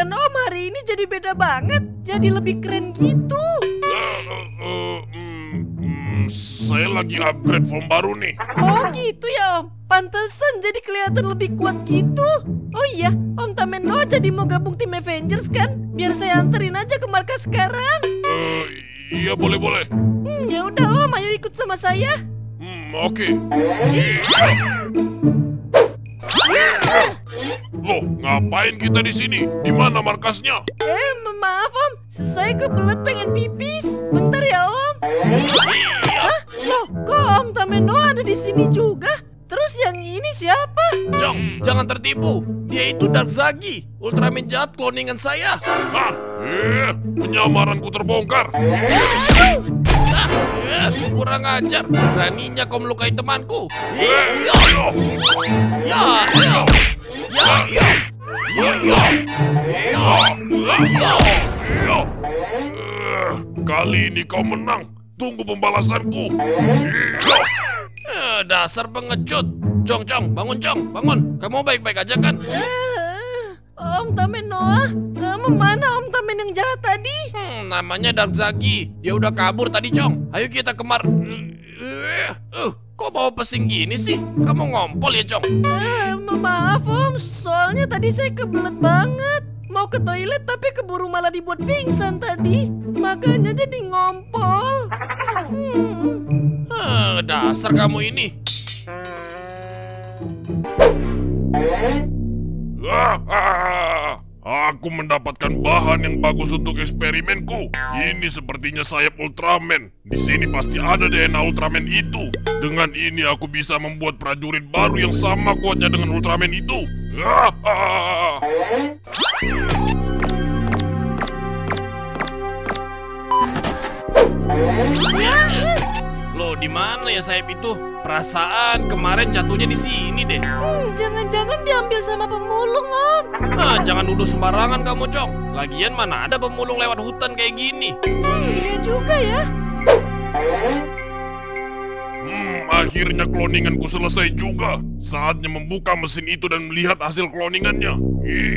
penampilan Om hari ini jadi beda banget. Jadi lebih keren gitu. Saya lagi upgrade form baru nih. Oh gitu ya Om. Pantesan jadi kelihatan lebih kuat gitu. Oh iya, Om Tamen Noah jadi mau gabung tim Avengers kan? Biar saya anterin aja ke markas sekarang. Eh, iya boleh boleh. Hmm, ya udah Om, ayo ikut sama saya. Hmm, oke. Loh, ngapain kita di sini? Di mana markasnya? Eh, ma- maaf Om, saya kebelet pengen pipis. Bentar ya Om. Hah? Loh, kok Om Tamen Noah ada di sini juga? Terus yang ini siapa? Jong, jangan tertipu. Dia itu Dark Zagi, Ultraman jahat cloningan saya. Hah? Eh, penyamaranku terbongkar. Ah, eh, kurang ajar. Beraninya kau melukai temanku. Iya, Ayo, ya, ya, ya, ya, ya, Eh, kali ini kau menang. Tunggu pembalasanku. Eh, dasar pengecut. Jong, Jong, bangun, Jong, bangun. Kamu baik-baik aja kan? Eh, Om Tamen Noah, eh, mana Om Tamen yang jahat tadi? Hmm, namanya Dark Zagi. Dia udah kabur tadi, Jong. Ayo kita kemar. Uh, kok bawa pesing gini sih? Kamu ngompol ya, Jong? Eh, ma- maaf Om, soalnya tadi saya kebelet banget. Mau ke toilet tapi keburu malah dibuat pingsan tadi. Makanya jadi ngompol. Hmm. Eh, dasar kamu ini. Ah, ah, Aku mendapatkan bahan yang bagus untuk eksperimenku. Ini sepertinya sayap Ultraman. Di sini pasti ada DNA Ultraman itu. Dengan ini aku bisa membuat prajurit baru yang sama kuatnya dengan Ultraman itu. Ah, ah. Loh, di mana ya sayap itu? Perasaan kemarin jatuhnya di sini deh. Hmm, jangan-jangan diambil sama pemulung Om. Nah, jangan duduk sembarangan kamu, Cong. Lagian mana ada pemulung lewat hutan kayak gini? Hmm, iya juga ya. Hmm, akhirnya cloninganku selesai juga. Saatnya membuka mesin itu dan melihat hasil cloningannya. Ih.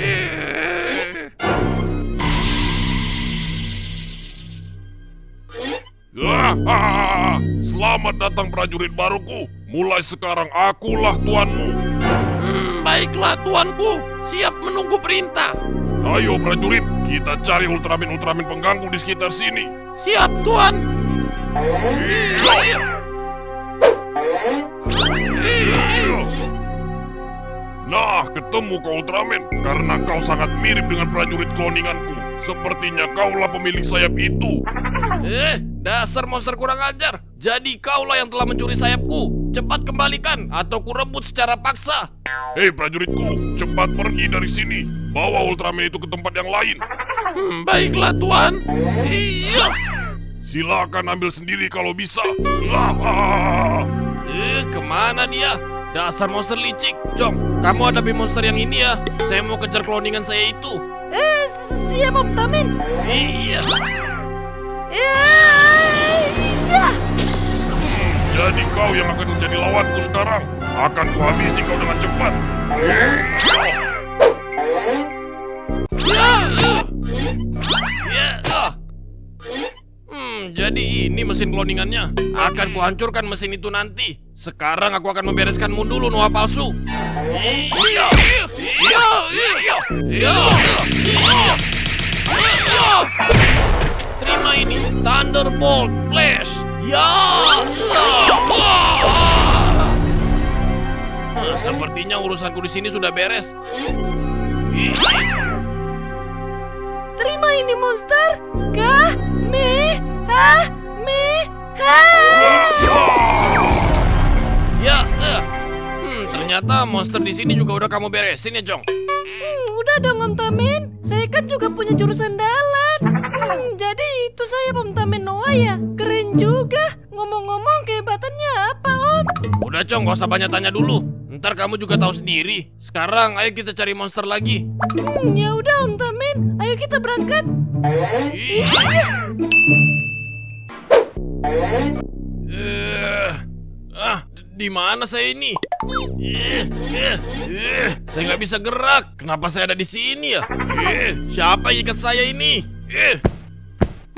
Ah, Selamat datang prajurit baruku. Mulai sekarang akulah tuanmu. Hmm, baiklah, tuanku. Siap menunggu perintah. Ayo prajurit, kita cari Ultraman-Ultraman pengganggu di sekitar sini. Siap, tuan. Nah, ketemu kau Ultraman karena kau sangat mirip dengan prajurit kloninganku. Sepertinya kaulah pemilik sayap itu. Eh, dasar monster kurang ajar. Jadi kaulah yang telah mencuri sayapku. Cepat kembalikan atau kurebut secara paksa. Hei prajuritku, cepat pergi dari sini. Bawa Ultraman itu ke tempat yang lain. Hmm, baiklah, tuan. Iya. Silakan ambil sendiri kalau bisa. Ah. Eh, ke mana dia? Dasar monster licik. Jong, kamu hadapi monster yang ini ya. Saya mau kejar cloningan saya itu. Eh, si- siap Om Tamen. Iya. Ya, iya. Jadi kau yang akan menjadi lawanku sekarang. Akan kuhabisi kau dengan cepat. Ya. eh. Ya. ah. Hmm, jadi ini mesin cloningannya. Akan kuhancurkan mesin itu nanti. Sekarang aku akan membereskanmu dulu, Noah palsu. Iya. Iya. Iya. Iya. Iya. Iya. Iya. Ini, Thunderbolt Flash. Ya. Nah, sepertinya urusanku di sini sudah beres. Terima ini monster. Kah, me, ha, me, ha. Ya, eh. Hmm, ternyata monster di sini juga udah kamu beresin ya, Jong. Hmm, udah dong Om Tamen. Saya kan juga punya jurus andalan. Hmm, jadi itu saya Om Tamen Noah ya. Keren juga. Ngomong-ngomong kehebatannya apa Om? Udah, Jong, gak usah banyak tanya dulu. Ntar kamu juga tahu sendiri. Sekarang ayo kita cari monster lagi. Hmm, ya udah Om Tamen. Ayo kita berangkat. Eh, ah, di mana saya ini? Eh, eh, eh, saya nggak bisa gerak. Kenapa saya ada di sini ya? Eh, siapa yang ikat saya ini? Eh,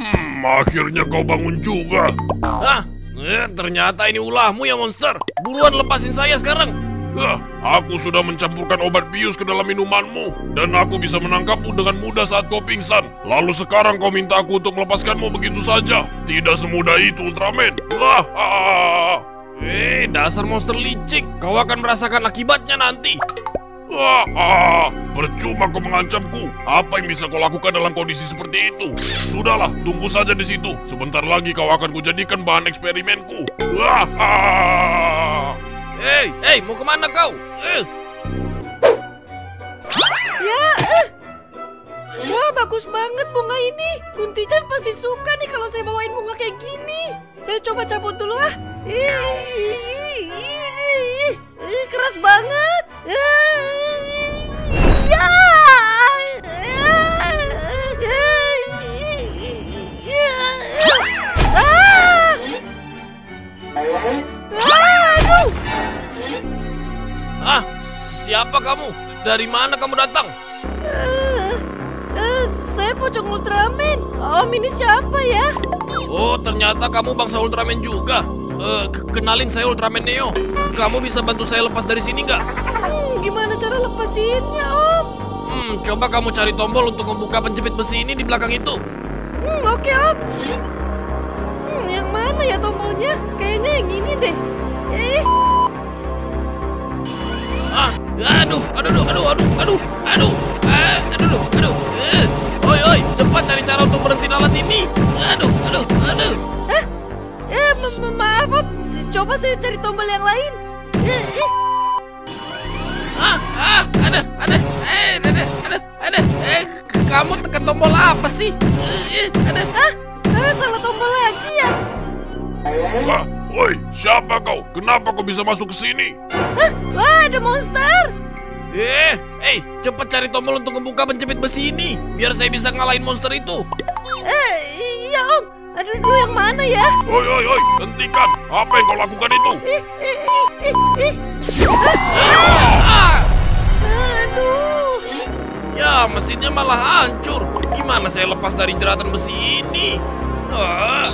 Hmm, akhirnya kau bangun juga. ah, eh, ternyata ini ulahmu ya monster. Buruan lepasin saya sekarang. Hah, aku sudah mencampurkan obat bius ke dalam minumanmu dan aku bisa menangkapmu dengan mudah saat kau pingsan. Lalu sekarang kau minta aku untuk melepaskanmu begitu saja. Tidak semudah itu, Ultraman. Wah, ah, ah, Eh, dasar monster licik. Kau akan merasakan akibatnya nanti. ah, ah. Percuma kau mengancamku. Apa yang bisa kau lakukan dalam kondisi seperti itu? Sudahlah, tunggu saja di situ. Sebentar lagi kau akan kujadikan bahan eksperimenku. Wah, ah. Hei, hei, mau ke mana kau? Eh, Ya, eh. Wah, bagus banget bunga ini. Kuntican pasti suka nih kalau saya bawain bunga kayak gini. Saya coba cabut dulu ah. Keras banget. Ya. Ah. Siapa kamu? Dari mana kamu datang? Eh, saya pocong Ultraman. Om ini siapa ya? Oh, ternyata kamu bangsa Ultraman juga. Eh, k- kenalin saya Ultraman Neo. Kamu bisa bantu saya lepas dari sini nggak? Hmm, gimana cara lepasinnya, Om? Hmm, coba kamu cari tombol untuk membuka penjepit besi ini di belakang itu. Hmm, oke, Om. Hmm, yang mana ya tombolnya? Kayaknya yang ini deh. Eh, Ah, aduh, aduh, aduh, aduh, aduh, aduh, aduh, ah, aduh, aduh, aduh. Eh, oi, oi, cepat cari cara untuk berhenti alat ini. Aduh, aduh, Coba saya cari tombol yang lain. Eh, eh. Ah, ah, ada, ada, eh, ada, ada, ada. Eh, kamu tekan tombol apa sih? Eh, ada. Ah, ah, salah tombol lagi ya. Wah, oi, siapa kau? Kenapa kau bisa masuk ke sini? Hah? Wah, ada monster. Eh, eh, cepat cari tombol untuk membuka penjepit besi ini, biar saya bisa ngalahin monster itu. Eh, iya, Om. Aduh, dulu yang mana ya? Oi, oi, oi, hentikan! Apa yang kau lakukan itu? Ih, ih, ih, ih, Aduh. ya mesinnya malah hancur. Gimana saya lepas dari jeratan besi ini? Ah.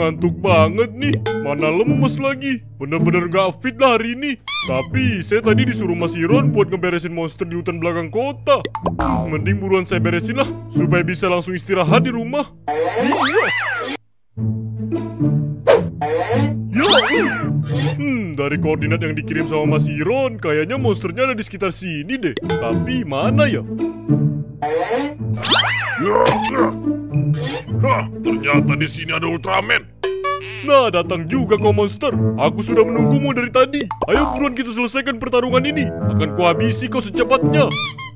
Ngantuk banget nih. Mana lemes lagi. Bener-bener gak fit lah hari ini. Tapi, saya tadi disuruh Mas Iron buat ngeberesin monster di hutan belakang kota. Mending buruan saya beresin lah, supaya bisa langsung istirahat di rumah. Iya. Hmm, dari koordinat yang dikirim sama Mas Iron, kayaknya monsternya ada di sekitar sini deh. Tapi mana ya? Ya, ya. Hah, ternyata di sini ada Ultraman. Nah, datang juga kau monster. Aku sudah menunggumu dari tadi. Ayo buruan kita selesaikan pertarungan ini. Akan kuhabisi kau secepatnya.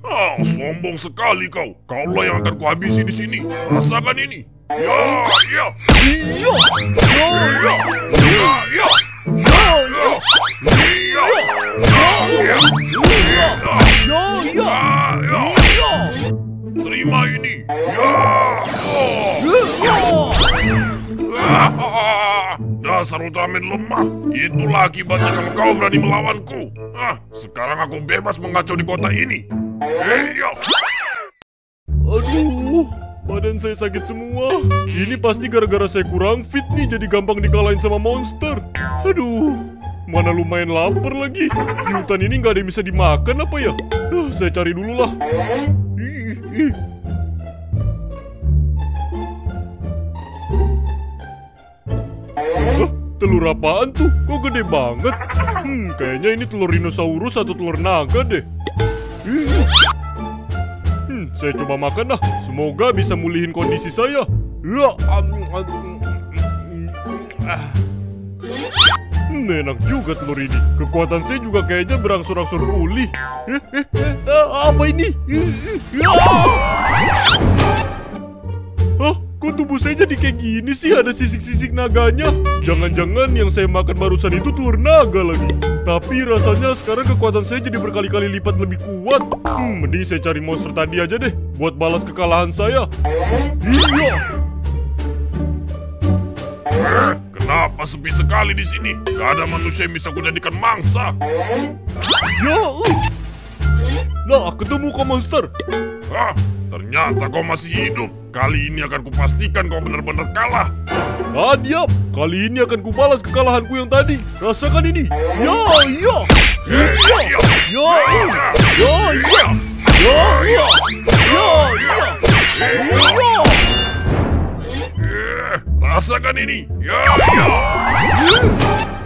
Ah, sombong sekali kau. Kaulah yang akan kuhabisi di sini. Rasakan ini. Ya, ya. Iya. Ya, ya. Ya, ya. Ya, ya. Ya, ya. Ya, ya. Ya, ya. Terima ini. Ya. Dasar Ultraman lemah. Itulah akibatnya kalau kau berani melawanku. Ah, sekarang aku bebas mengacau di kota ini. Hei, yo. Aduh, badan saya sakit semua. Ini pasti gara-gara saya kurang fit nih jadi gampang dikalahin sama monster. Aduh, mana lumayan lapar lagi. Di hutan ini nggak ada yang bisa dimakan apa ya? Huh, saya cari dulu lah. Hah, telur apaan tuh? Kok gede banget? Hmm, kayaknya ini telur dinosaurus atau telur naga deh. Hmm, saya coba makan dah. Semoga bisa mulihin kondisi saya. Ya, am, mm, ah. Hmm, enak juga telur ini. Kekuatan saya juga kayaknya berangsur-angsur pulih. Eh, eh, eh, apa ini? Hah, kok tubuh saya jadi kayak gini sih? Ada sisik-sisik naganya. Jangan-jangan yang saya makan barusan itu telur naga lagi. Tapi rasanya sekarang kekuatan saya jadi berkali-kali lipat lebih kuat. Hmm, mending saya cari monster tadi aja deh, buat balas kekalahan saya. Iya. Kenapa sepi sekali di sini? Gak ada manusia yang bisa kujadikan mangsa. Ya, uh. Nah, ketemu kau monster. Hah, ternyata kau masih hidup. Kali ini akan kupastikan kau benar-benar kalah. Ah, diam. Kali ini akan kubalas kekalahanku yang tadi. Rasakan ini. Ya, ya. Eh, iya. Ya, ya. Ya, ya. Ya, ya. Ya, ya. Rasakan ini. Ya, ya.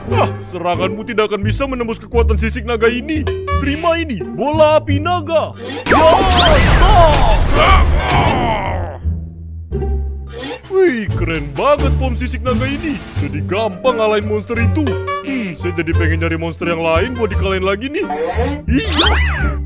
Wah, seranganmu tidak akan bisa menembus kekuatan sisik naga ini. Terima ini, bola api naga. Ya. Wih, keren banget form sisik naga ini. Jadi gampang ngalahin monster itu. Hmm, saya jadi pengen nyari monster yang lain buat dikalahin lagi nih. Iya.